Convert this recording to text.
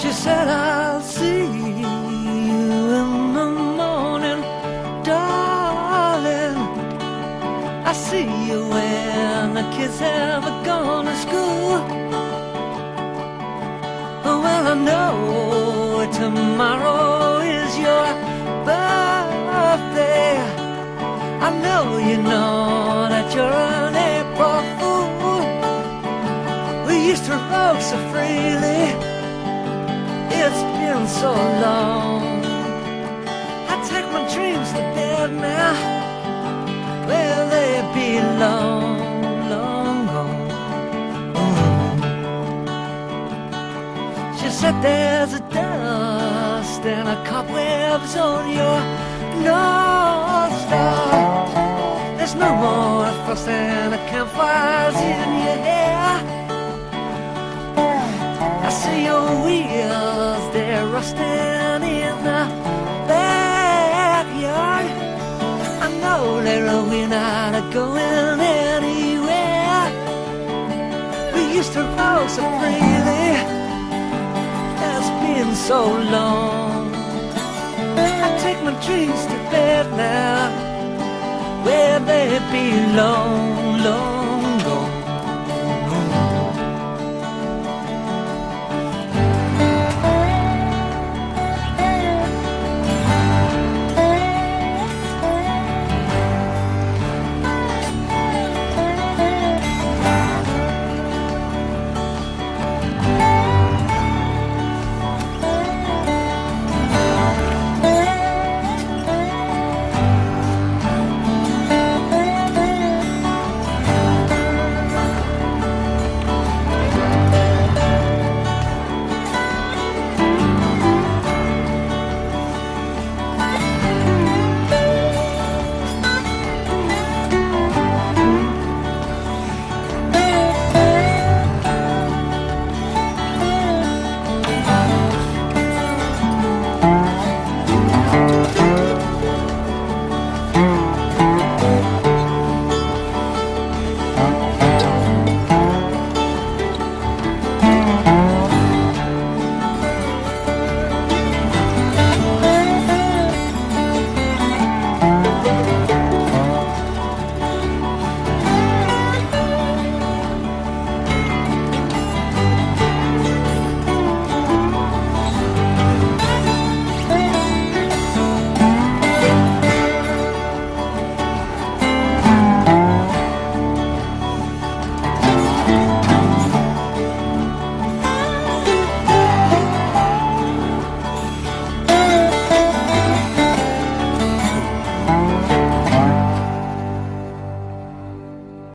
She said, I'll see you in the morning, darling. I see you when the kids have gone to school. Oh, well, I know tomorrow is your birthday. I know you know that you're an April fool. We used to roll so freely. It's been so long. I take my dreams to bed now. Where they belong, long gone. Oh. She said there's a dust and a cobwebs on your North Star. There's no more frost and a campfires in your hair. I see your they're rusting in the backyard. I know they're a we're not going anywhere. We used to roll so freely. It's been so long. I take my dreams to bed now, where they belong, long